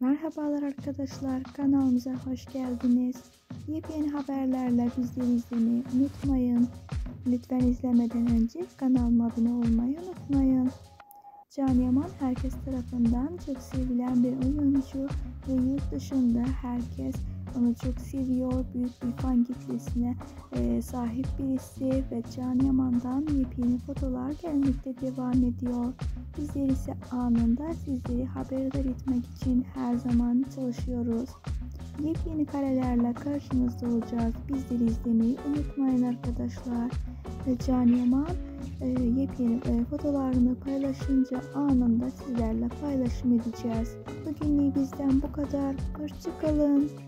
Merhabalar arkadaşlar, kanalımıza hoş geldiniz. Yepyeni haberlerle bizleri izlemeyi unutmayın. Lütfen izlemeden önce kanalıma abone olmayı unutmayın. Can Yaman herkes tarafından çok sevilen bir oyuncu ve yurt dışında herkes onu çok seviyor. Büyük bir fan kitlesine e, sahip birisi ve Can Yaman'dan yepyeni fotolar gelmekte devam ediyor. Bizler ise anında sizleri haberdar etmek için her zaman çalışıyoruz. Yepyeni karelerle karşınızda olacağız. Bizleri izlemeyi unutmayın arkadaşlar. Ve Can Yaman e, yepyeni e, fotolarını paylaşınca anında sizlerle paylaşım edeceğiz. Bugünlük bizden bu kadar. Hoşçakalın.